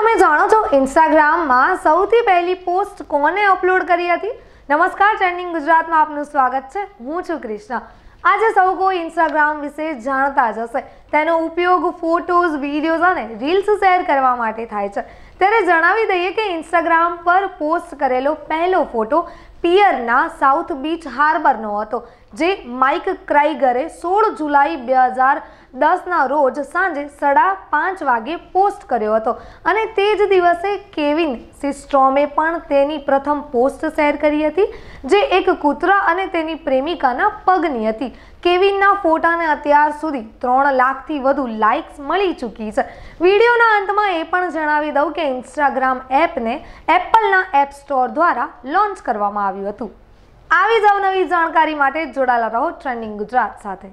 તમે જાણો છો ઇન્સ્ટાગ્રામમાં સૌથી પહેલી પોસ્ટ કોને અપલોડ કરી હતી? નમસ્કાર ટ્રેન્ડિંગ ગુજરાતમાં આપનું સ્વાગત છે. હું છું ક્રિષ્ના આજે સૌ કોઈ ઇન્સ્ટાગ્રામ વિશે જાણતા જ હશે. તેનો ઉપયોગ ફોટોઝ વિડીયોઝ અને રીલ્સ શેર કરવા માટે થાય છે. ત્યારે જણાવી દઈએ કે ઇન્સ્ટાગ્રામ પર પોસ્ટ કરેલો પહેલો ફોટો પિયરના સાઉથ બીચ હાર્બરનો હતો, જે માઇક ક્રાઇગરે સોળ જુલાઈ બે હજાર દસના રોજ સાંજે સાડા પાંચ વાગે પોસ્ટ કર્યો હતો. અને તે જ દિવસે કેવિન સિસ્ટ્રોમે પણ તેની પ્રથમ પોસ્ટ શેર કરી હતી, જે એક કૂતરા અને તેની પ્રેમિકાના પગની હતી. કેવિનના ફોટાને અત્યાર સુધી ત્રણ લાખથી વધુ લાઇક્સ મળી ચૂકી છે. વિડીયોના અંતમાં એ પણ જણાવી દઉં કે ઇન્સ્ટાગ્રામ એપને એપલના એપ સ્ટોર દ્વારા લોન્ચ કરવામાં આવ્યું હતું. આવી જ અવનવી જાણકારી માટે જોડાયેલા રહો ટ્રેન્ડિંગ ગુજરાત સાથે.